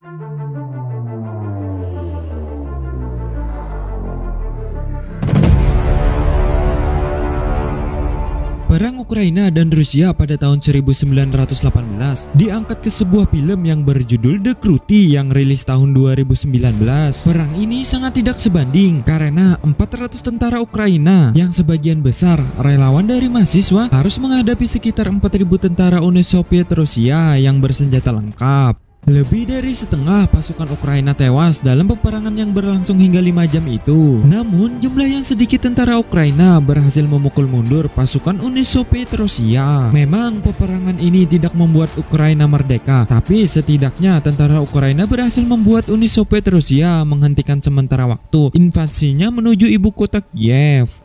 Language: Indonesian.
Perang Ukraina dan Rusia pada tahun 1918 diangkat ke sebuah film yang berjudul The Kruti yang rilis tahun 2019. Perang ini sangat tidak sebanding karena 400 tentara Ukraina yang sebagian besar relawan dari mahasiswa harus menghadapi sekitar 4000 tentara Uni Soviet Rusia yang bersenjata lengkap. Lebih dari setengah pasukan Ukraina tewas dalam peperangan yang berlangsung hingga 5 jam itu. Namun, jumlah yang sedikit tentara Ukraina berhasil memukul mundur pasukan Uni Soviet Rusia. Memang peperangan ini tidak membuat Ukraina merdeka, tapi setidaknya tentara Ukraina berhasil membuat Uni Soviet Rusia menghentikan sementara waktu invasinya menuju ibu kota Kiev.